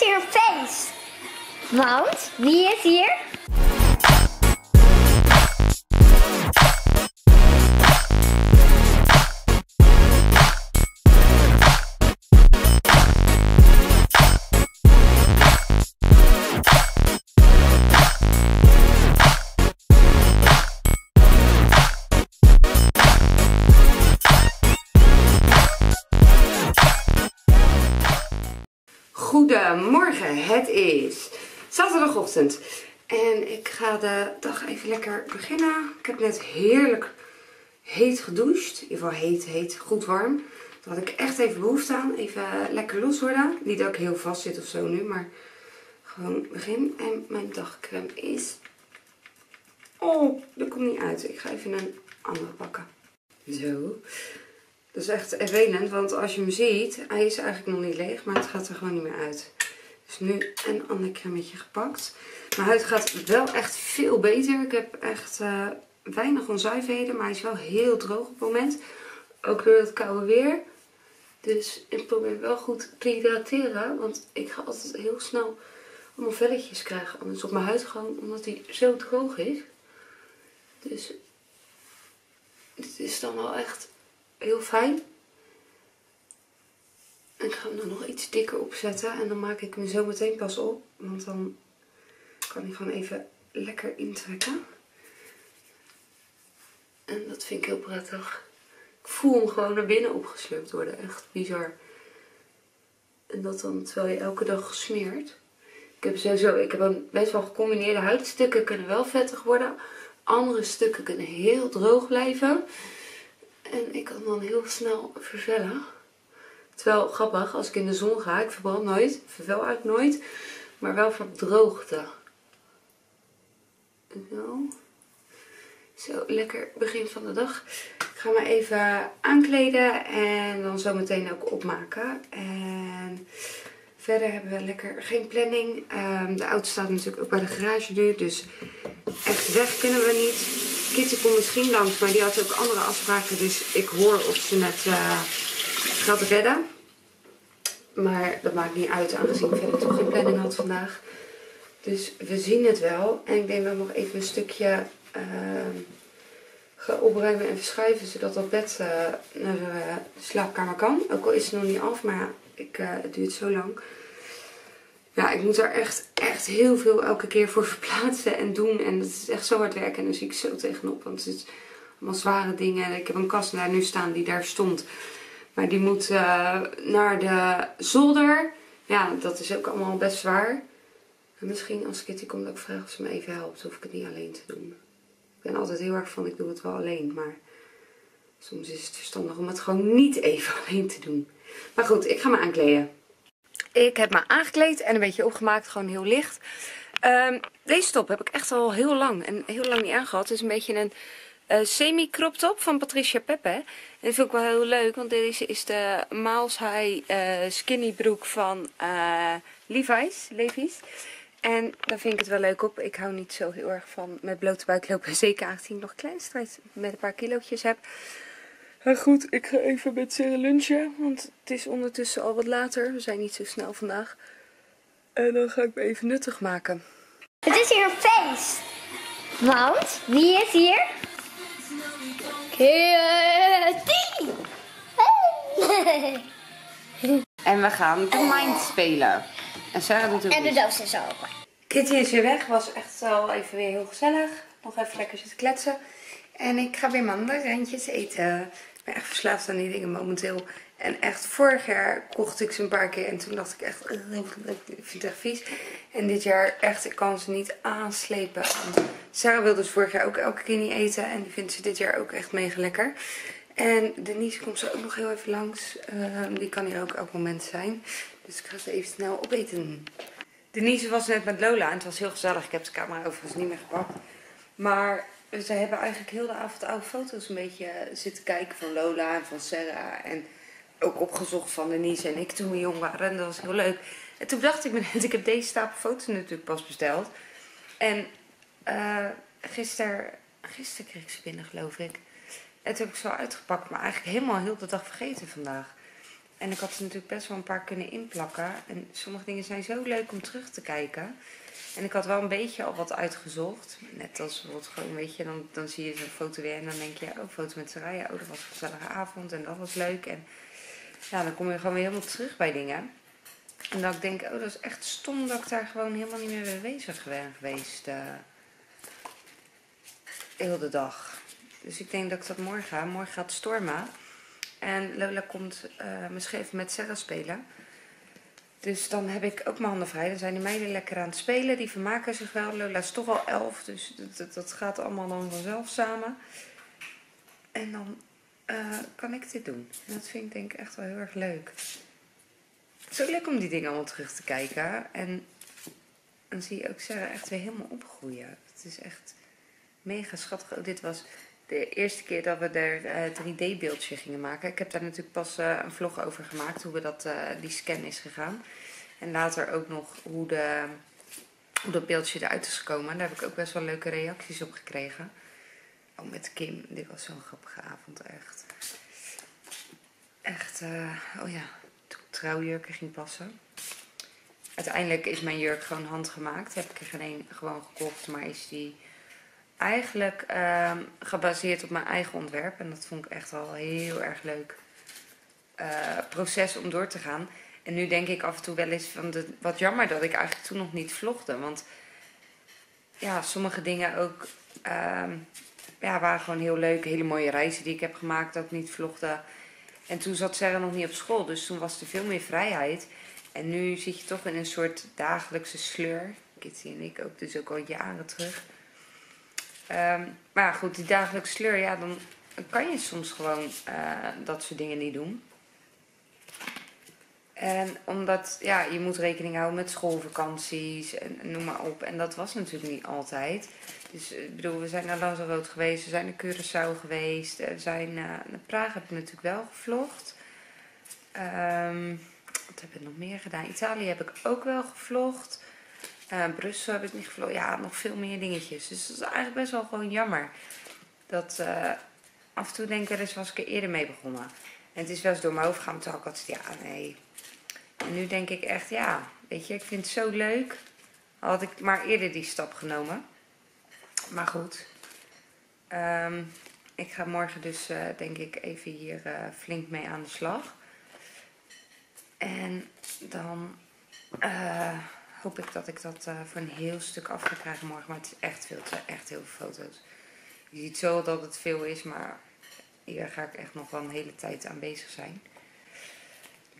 is hier een feest. Want wie is hier? En ik ga de dag even lekker beginnen. Ik heb net heerlijk heet gedoucht, in ieder geval heet, heet, goed warm. Daar had ik echt even behoefte aan, even lekker los worden. Niet dat ik heel vast zit of zo nu, maar gewoon begin. En mijn dagcreme is... Oh, dat komt niet uit. Ik ga even een andere pakken. Zo. Dat is echt vervelend, want als je hem ziet, hij is eigenlijk nog niet leeg, maar het gaat er gewoon niet meer uit. Dus nu een ander cremetje gepakt. Mijn huid gaat wel echt veel beter. Ik heb echt uh, weinig onzuiverheden, maar hij is wel heel droog op het moment. Ook door het koude weer. Dus ik probeer wel goed te hydrateren, want ik ga altijd heel snel allemaal velletjes krijgen. Anders op mijn huid gewoon, omdat hij zo droog is. Dus dit is dan wel echt heel fijn. Ik ga hem er nog iets dikker opzetten en dan maak ik hem zo meteen pas op. Want dan kan hij gewoon even lekker intrekken. En dat vind ik heel prettig. Ik voel hem gewoon naar binnen opgesleurd worden. Echt bizar. En dat dan terwijl je elke dag smeert. Ik heb sowieso, ik heb best wel gecombineerde huidstukken kunnen wel vettig worden. Andere stukken kunnen heel droog blijven. En ik kan dan heel snel vervellen. Terwijl, grappig, als ik in de zon ga, ik verbrand nooit, vervel eigenlijk nooit. Maar wel voor droogte. Zo. Zo, lekker begin van de dag. Ik ga me even aankleden en dan zo meteen ook opmaken. En verder hebben we lekker geen planning. Um, de auto staat natuurlijk ook bij de garage nu, dus echt weg kunnen we niet. Kitty komt misschien langs, maar die had ook andere afspraken. Dus ik hoor of ze het uh, gaat redden. Maar dat maakt niet uit, aangezien ik verder toch geen planning had vandaag. Dus we zien het wel. En ik denk dat ik nog even een stukje uh, ga opruimen en verschuiven. Zodat dat bed uh, naar de slaapkamer kan. Ook al is het nog niet af, maar ik, het duurt zo lang. Ja, ik moet daar echt, echt heel veel elke keer voor verplaatsen en doen. En dat is echt zo hard werken. En daar zie ik zo tegenop. Want het is allemaal zware dingen. Ik heb een kast daar nu staan die daar stond. Maar die moet uh, naar de zolder. Ja, dat is ook allemaal best zwaar. En misschien als Kitty komt ook vragen of ze me even helpt. Hoef ik het niet alleen te doen. Ik ben altijd heel erg van ik doe het wel alleen. Maar soms is het verstandig om het gewoon niet even alleen te doen. Maar goed, ik ga me aankleden. Ik heb me aangekleed en een beetje opgemaakt, gewoon heel licht. Um, deze top heb ik echt al heel lang en heel lang niet aangehad. Het is een beetje een uh, semi-crop top van Patricia Peppe. En dat vind ik wel heel leuk, want deze is de Miles High uh, skinny broek van uh, Levi's. Levi's. En daar vind ik het wel leuk op. Ik hou niet zo heel erg van met blote buik lopen. Zeker aangezien ik nog een klein strijd met een paar kilootjes heb. Maar goed, ik ga even met Sarah lunchen, want het is ondertussen al wat later. We zijn niet zo snel vandaag. En dan ga ik me even nuttig maken. Het is hier een feest. Want, wie is hier? En we gaan de mind spelen. En Sarah doet ook En de doos is open. Kitty is weer weg. Was echt al even weer heel gezellig. Nog even lekker zitten kletsen. En ik ga weer mandarijntjes eten. Ik ben echt verslaafd aan die dingen momenteel. En echt, vorig jaar kocht ik ze een paar keer. En toen dacht ik echt, ik vind het echt vies. En dit jaar echt, ik kan ze niet aanslepen. Want Sarah wilde dus vorig jaar ook elke keer niet eten. En die vindt ze dit jaar ook echt mega lekker. En Denise komt zo ook nog heel even langs. Uh, die kan hier ook elk moment zijn. Dus ik ga ze even snel opeten. Denise was net met Lola en het was heel gezellig. Ik heb de camera overigens niet meer gepakt. Maar ze hebben eigenlijk heel de avond oude foto's een beetje zitten kijken van Lola en van Sarah. En ook opgezocht van Denise en ik toen we jong waren. En dat was heel leuk. En toen dacht ik me net, ik heb deze stapel foto's natuurlijk pas besteld. En uh, gisteren, gisteren kreeg ik ze binnen geloof ik. En toen heb ik ze wel uitgepakt, maar eigenlijk helemaal heel de dag vergeten vandaag. En ik had ze natuurlijk best wel een paar kunnen inplakken. En sommige dingen zijn zo leuk om terug te kijken. En ik had wel een beetje al wat uitgezocht. Net als bijvoorbeeld gewoon, weet je, dan, dan zie je zo'n foto weer en dan denk je, oh, foto met Saraya. Oh, dat was een gezellige avond en dat was leuk. En ja, dan kom je gewoon weer helemaal terug bij dingen. En dat ik denk, oh, dat is echt stom dat ik daar gewoon helemaal niet meer mee bezig ben geweest. Uh, heel de dag. Dus ik denk dat ik dat morgen ga. Morgen gaat stormen. En Lola komt uh, misschien even met Sarah spelen. Dus dan heb ik ook mijn handen vrij. Dan zijn die meiden lekker aan het spelen. Die vermaken zich wel. Lola is toch al elf. Dus dat, dat, gaat allemaal dan vanzelf samen. En dan uh, kan ik dit doen. En dat vind ik denk ik echt wel heel erg leuk. Het is ook leuk om die dingen allemaal terug te kijken. En dan zie je ook Sarah echt weer helemaal opgroeien. Het is echt mega schattig. Dit was de eerste keer dat we er uh, 3D-beeldje gingen maken. Ik heb daar natuurlijk pas uh, een vlog over gemaakt, hoe we dat, die scan is gegaan. En later ook nog hoe, de, hoe dat beeldje eruit is gekomen. Daar heb ik ook best wel leuke reacties op gekregen. Met Kim. Dit was zo'n grappige avond, echt. Echt, oh ja, toen ik trouwjurken ging passen. Uiteindelijk is mijn jurk gewoon handgemaakt. Heb ik er geen gewoon gekocht, maar is die eigenlijk uh, gebaseerd op mijn eigen ontwerp. En dat vond ik echt wel heel erg leuk uh, proces om door te gaan. En nu denk ik af en toe wel eens van de, wat jammer dat ik eigenlijk toen nog niet vlogde. Want ja, sommige dingen ook uh, ja, waren gewoon heel leuk. Hele mooie reizen die ik heb gemaakt ik niet vlogde. En toen zat Sarah nog niet op school, dus toen was er veel meer vrijheid. En nu zit je toch in een soort dagelijkse sleur. Kitty en ik ook dus ook al jaren terug. Um, maar goed, die dagelijkse sleur, ja, dan kan je soms gewoon uh, dat soort dingen niet doen. En omdat, ja, je moet rekening houden met schoolvakanties en, noem maar op. En dat was natuurlijk niet altijd. Dus ik bedoel, we zijn naar Lanzarote geweest, we zijn naar Curaçao geweest. We zijn uh, naar Praag heb ik natuurlijk wel gevlogd. Um, wat heb ik nog meer gedaan? Italië heb ik ook wel gevlogd. Brussel heb ik niet gevlogen. Ja, nog veel meer dingetjes. Dus dat is eigenlijk best wel gewoon jammer. Dat af en toe denk ik wel eens, was ik er eerder mee begonnen. En het is wel eens door mijn hoofd gaan. Toen had ik ja, nee. Nu denk ik echt, ja, weet je, ik vind het zo leuk. Had ik maar eerder die stap genomen. Maar goed. Um, ik ga morgen dus, uh, denk ik, even hier uh, flink mee aan de slag. En dan... Uh, hoop ik dat ik dat voor een heel stuk af ga krijgen morgen. Maar het is echt veel, het echt heel veel foto's. Je ziet zo dat het veel is, maar hier ga ik echt nog wel een hele tijd aan bezig zijn.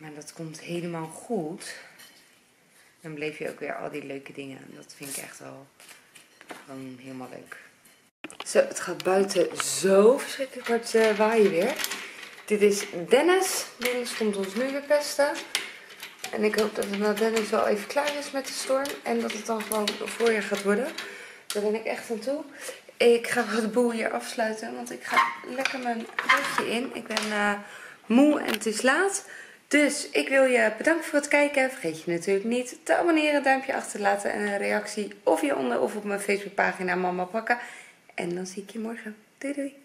Maar dat komt helemaal goed. Dan beleef je ook weer al die leuke dingen. En dat vind ik echt wel gewoon helemaal leuk. Zo, het gaat buiten zo verschrikkelijk hard uh, waaien weer. Dit is Dennis. Dennis komt ons nu weer pesten. En ik hoop dat het na Dennis wel even klaar is met de storm. En dat het dan gewoon voorjaar gaat worden. Daar ben ik echt aan toe. Ik ga de boel hier afsluiten. Want ik ga lekker mijn bedje in. Ik ben uh, moe en het is laat. Dus ik wil je bedanken voor het kijken. Vergeet je natuurlijk niet te abonneren, duimpje achter te laten en een reactie. Of hieronder of op mijn Facebookpagina Mama Pakken. En dan zie ik je morgen. Doei doei.